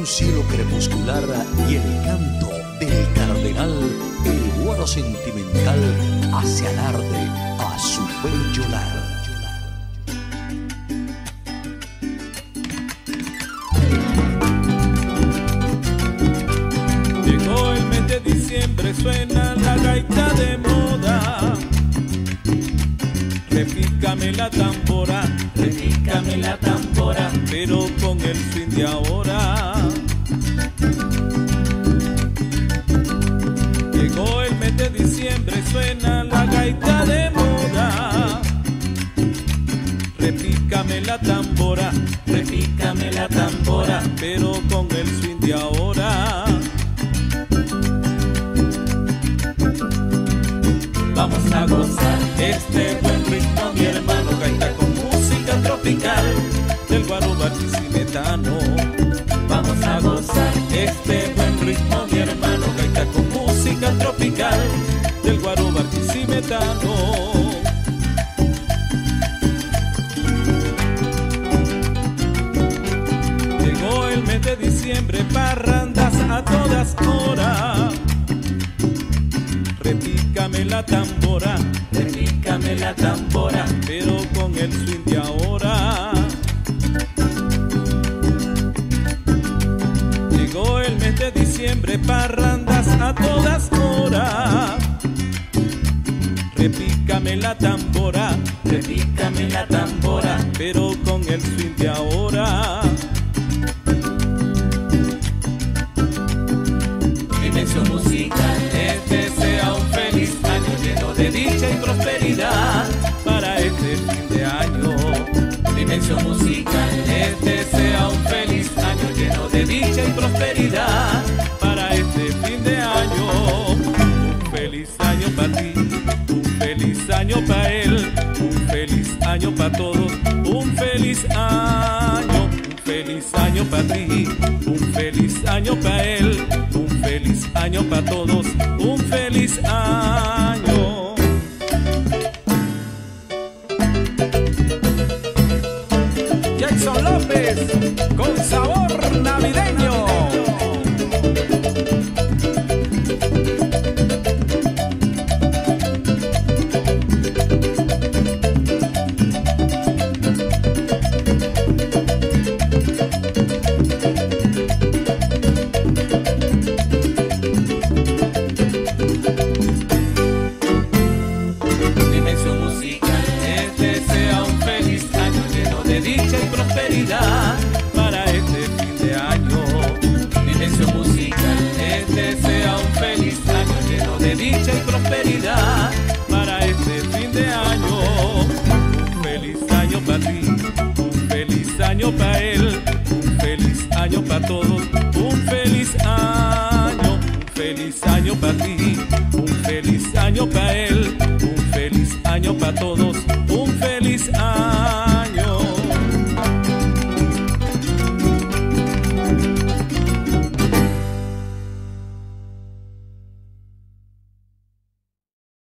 un cielo crepuscular y el canto del cardenal, el guaro sentimental hace alarde a su bello lar. Llegó el mes de diciembre, suena la gaita de Repícame la tambora, repícame la tambora, pero con el fin de ahora. Llegó el mes de diciembre, suena la gaita de moda. Repícame la tambora, repícame la tambora, pero con el fin de ahora. Vamos a gozar este buen ritmo, Vamos a gozar este buen ritmo, mi hermano, gaita con música tropical del guaro barquisimetano. Llegó el mes de diciembre, parrandas a todas horas. Repícame la tambora, repícame la tambora, pero con el swing de ahora. Parrandas a todas horas. Repícame la tambora, repícame la tambora, pero con el swing de ahora. Dimensión musical, les desea un feliz año lleno de dicha y prosperidad para este fin de año. Dimensión musical, les desea un feliz año lleno de dicha y prosperidad para este fin de año. Un feliz año para ti, un feliz año para él, un feliz año para todos, un feliz año, un feliz año para ti, un feliz año para él, un feliz año para todos, un feliz año. Jackson López, con sabor dicha y prosperidad para este fin de año. Dimensión musical les desea un feliz año lleno de dicha y prosperidad para este fin de año. Un feliz año para ti, un feliz año para él, un feliz año para todos, un feliz año, un feliz año para ti, un feliz año para él, un feliz año para todos, un feliz año.